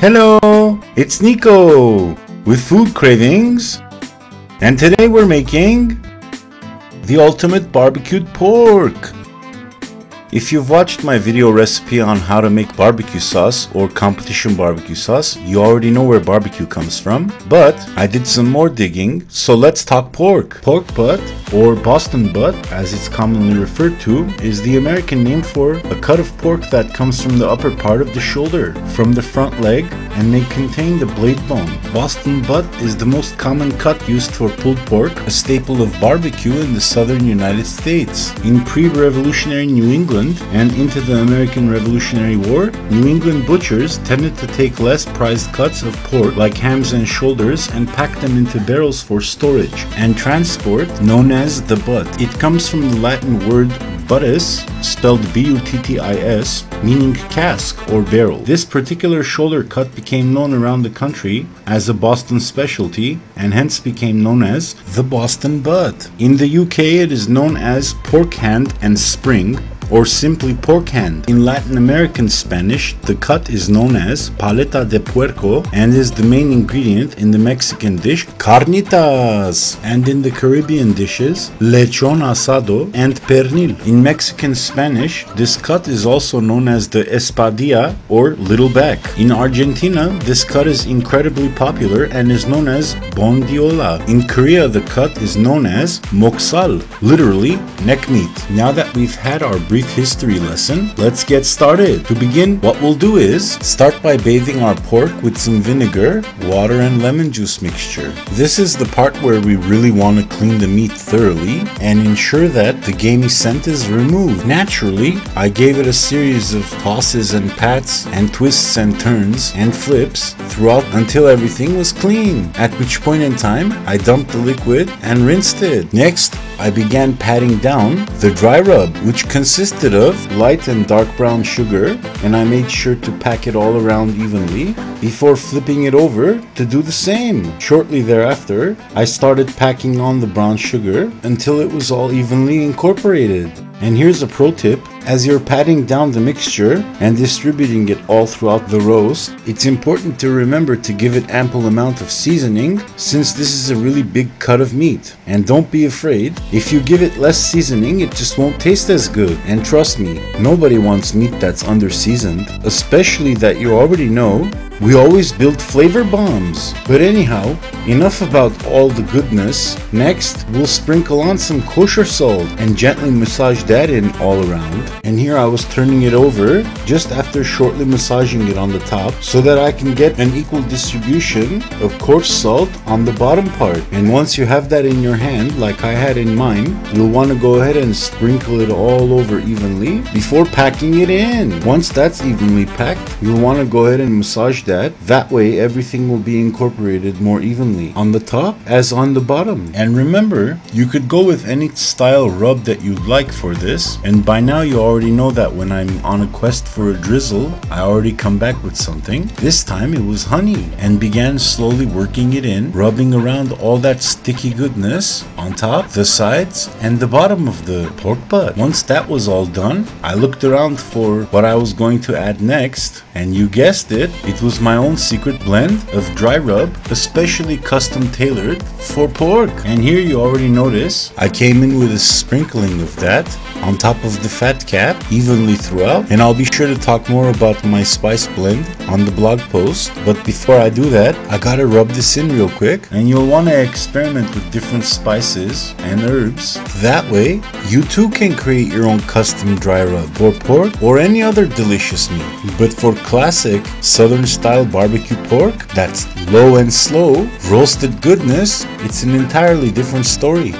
Hello, it's Nicko with Food Cravings, and today we're making the ultimate barbecued pork. If you've watched my video recipe on how to make barbecue sauce or competition barbecue sauce, you already know where barbecue comes from. But I did some more digging, so let's talk pork. Pork butt, or Boston butt as it's commonly referred to, is the American name for a cut of pork that comes from the upper part of the shoulder, from the front leg, and may contain the blade bone. Boston butt is the most common cut used for pulled pork, a staple of barbecue in the southern United States. In pre-revolutionary New England, England and into the American Revolutionary War, New England butchers tended to take less prized cuts of pork like hams and shoulders and pack them into barrels for storage and transport known as the butt. It comes from the Latin word buttis, spelled B-U-T-T-I-S, meaning cask or barrel. This particular shoulder cut became known around the country as a Boston specialty and hence became known as the Boston butt. In the UK it is known as pork hand and spring or simply pork hand. In Latin American Spanish, the cut is known as paleta de puerco and is the main ingredient in the Mexican dish carnitas and in the Caribbean dishes lechon asado and pernil. In Mexican Spanish, this cut is also known as the espadilla or little back. In Argentina, this cut is incredibly popular and is known as bondiola. In Korea, the cut is known as moksal, literally neck meat. Now that we've had our brief brief history lesson, let's get started. To begin, what we'll do is start by bathing our pork with some vinegar, water, and lemon juice mixture. This is the part where we really want to clean the meat thoroughly and ensure that the gamey scent is removed. Naturally, I gave it a series of tosses and pats and twists and turns and flips throughout until everything was clean, at which point in time I dumped the liquid and rinsed it. Next, I began patting down the dry rub, which consisted of light and dark brown sugar, and I made sure to pack it all around evenly before flipping it over to do the same. Shortly thereafter, I started packing on the brown sugar until it was all evenly incorporated. And here's a pro tip as you're patting down the mixture and distributing it all throughout the roast, it's important to remember to give it ample amount of seasoning since this is a really big cut of meat. And don't be afraid, if you give it less seasoning, it just won't taste as good. And trust me, nobody wants meat that's under seasoned, especially that you already know we always build flavor bombs. But anyhow, enough about all the goodness. Next, we'll sprinkle on some kosher salt and gently massage that in all around and here I was turning it over just after shortly massaging it on the top so that I can get an equal distribution of coarse salt on the bottom part. And once you have that in your hand, like I had in mine, you'll want to go ahead and sprinkle it all over evenly before packing it in. Once that's evenly packed, you'll want to go ahead and massage that. That way everything will be incorporated more evenly on the top as on the bottom. And remember, you could go with any style rub that you'd like for this. And by now you already know that when I'm on a quest for a drizzle, I already come back with something. This time it was honey and began slowly working it in, rubbing around all that sticky goodness on top, the sides, and the bottom of the pork butt. Once that was all done, I looked around for what I was going to add next, and you guessed it, it was my own secret blend of dry rub, especially custom tailored for pork. And here you already notice, I came in with a sprinkling of that on top of the fat cap evenly throughout and I'll be sure to talk more about my spice blend on the blog post. But before I do that I gotta rub this in real quick and you'll want to experiment with different spices and herbs. That way you too can create your own custom dry rub for pork or any other delicious meat. But for classic southern style barbecue pork that's low and slow roasted goodness it's an entirely different story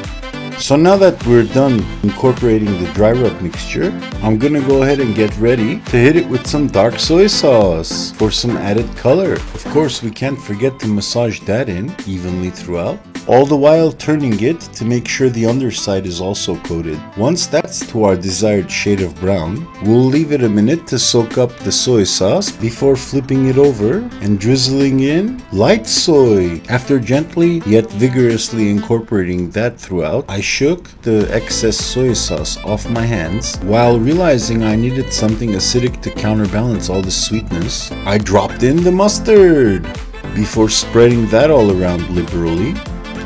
so now that we're done incorporating the dry rub mixture, I'm gonna go ahead and get ready to hit it with some dark soy sauce for some added color. Of course, we can't forget to massage that in evenly throughout. All the while turning it to make sure the underside is also coated. Once that's to our desired shade of brown, we'll leave it a minute to soak up the soy sauce before flipping it over and drizzling in light soy. After gently yet vigorously incorporating that throughout, I shook the excess soy sauce off my hands while realizing I needed something acidic to counterbalance all the sweetness. I dropped in the mustard before spreading that all around liberally.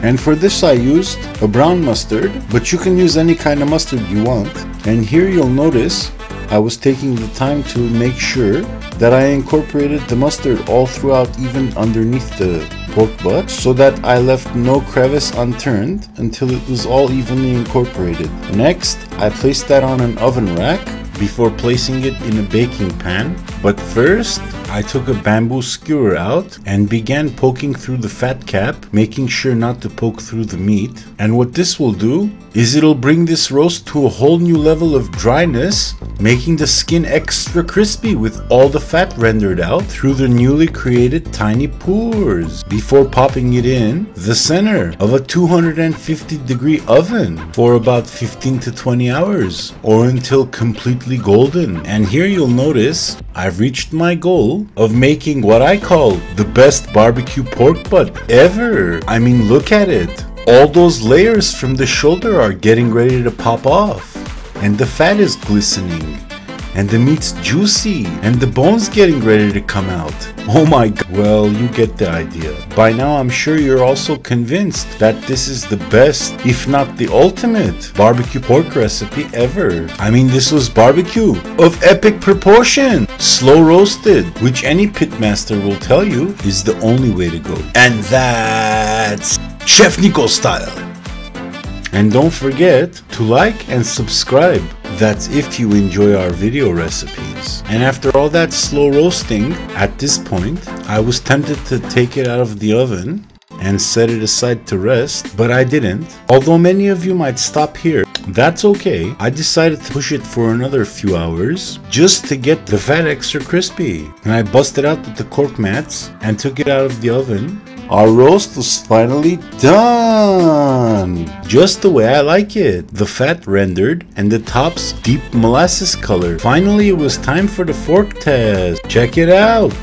And for this I used a brown mustard, but you can use any kind of mustard you want. And here you'll notice I was taking the time to make sure that I incorporated the mustard all throughout even underneath the pork butt so that I left no crevice unturned until it was all evenly incorporated. Next, I placed that on an oven rack before placing it in a baking pan. But first, I took a bamboo skewer out and began poking through the fat cap, making sure not to poke through the meat. And what this will do is it'll bring this roast to a whole new level of dryness, making the skin extra crispy with all the fat rendered out through the newly created tiny pores. Before popping it in the center of a 250 degree oven for about 15 to 20 hours or until completely golden. And here you'll notice I've reached my goal of making what I call the best barbecue pork butt ever. I mean, look at it. All those layers from the shoulder are getting ready to pop off. And the fat is glistening. And the meat's juicy. And the bone's getting ready to come out. Oh my god. Well, you get the idea. By now, I'm sure you're also convinced that this is the best, if not the ultimate, barbecue pork recipe ever. I mean, this was barbecue of epic proportion. Slow roasted, which any pitmaster will tell you is the only way to go. And that's Chef Nicko style. And don't forget to like and subscribe. That's if you enjoy our video recipes. And after all that slow roasting, at this point, I was tempted to take it out of the oven and set it aside to rest, but I didn't. Although many of you might stop here, that's okay. I decided to push it for another few hours just to get the fat extra crispy. And I busted out the cork mats and took it out of the oven our roast was finally done! Just the way I like it. The fat rendered and the top's deep molasses color. Finally it was time for the fork test. Check it out!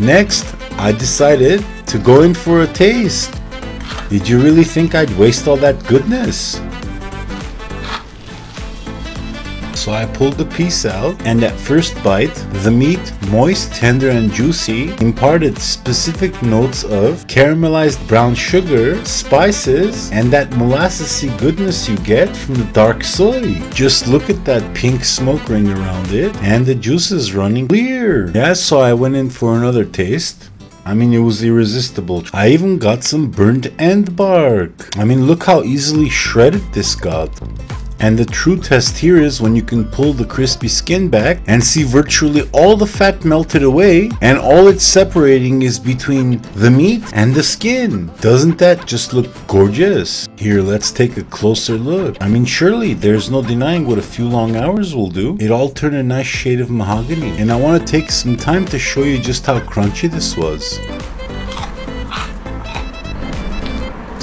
Next, I decided to go in for a taste. Did you really think I'd waste all that goodness? So I pulled the piece out and at first bite, the meat, moist, tender and juicy, imparted specific notes of caramelized brown sugar, spices, and that molassesy goodness you get from the dark soy. Just look at that pink smoke ring around it and the juices running clear. Yeah, so I went in for another taste. I mean, it was irresistible. I even got some burnt end bark. I mean, look how easily shredded this got. And the true test here is when you can pull the crispy skin back and see virtually all the fat melted away and all it's separating is between the meat and the skin. Doesn't that just look gorgeous? Here, let's take a closer look. I mean, surely there's no denying what a few long hours will do. It all turned a nice shade of mahogany. And I want to take some time to show you just how crunchy this was.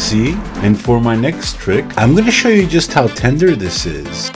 See? And for my next trick, I'm going to show you just how tender this is.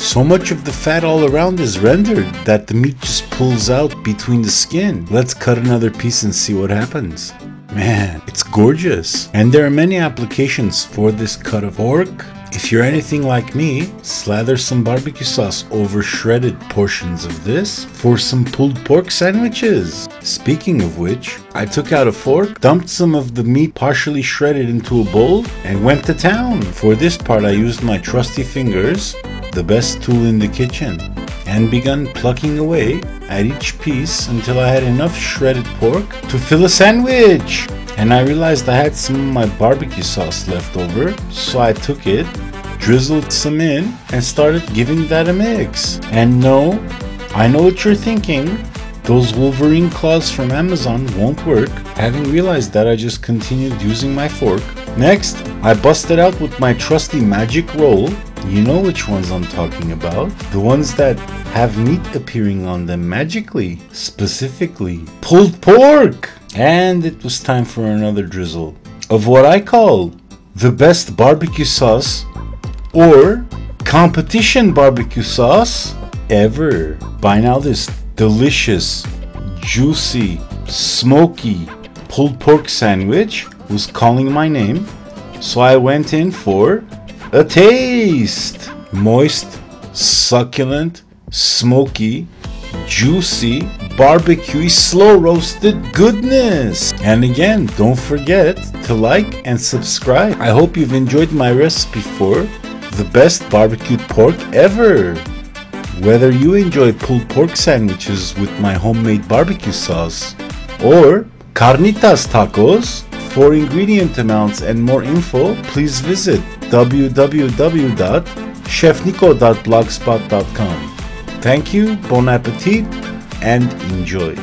So much of the fat all around is rendered that the meat just pulls out between the skin. Let's cut another piece and see what happens. Man, it's gorgeous. And there are many applications for this cut of pork, if you're anything like me, slather some barbecue sauce over shredded portions of this for some pulled pork sandwiches. Speaking of which, I took out a fork, dumped some of the meat partially shredded into a bowl, and went to town. For this part I used my trusty fingers, the best tool in the kitchen, and began plucking away at each piece until I had enough shredded pork to fill a sandwich and I realized I had some of my barbecue sauce left over, so I took it, drizzled some in, and started giving that a mix. And no, I know what you're thinking. Those Wolverine claws from Amazon won't work. Having realized that, I just continued using my fork. Next, I busted out with my trusty magic roll You know which ones I'm talking about. The ones that have meat appearing on them magically, specifically pulled pork. And it was time for another drizzle of what I call the best barbecue sauce or competition barbecue sauce ever. By now, this delicious, juicy, smoky pulled pork sandwich was calling my name, so I went in for a taste. Moist, succulent, smoky, juicy, barbecuey, slow roasted goodness. And again, don't forget to like and subscribe. I hope you've enjoyed my recipe for the best barbecued pork ever. Whether you enjoy pulled pork sandwiches with my homemade barbecue sauce or carnitas tacos, for ingredient amounts and more info, please visit www.chefnicko.blogspot.com. Thank you, bon appetit, and enjoy.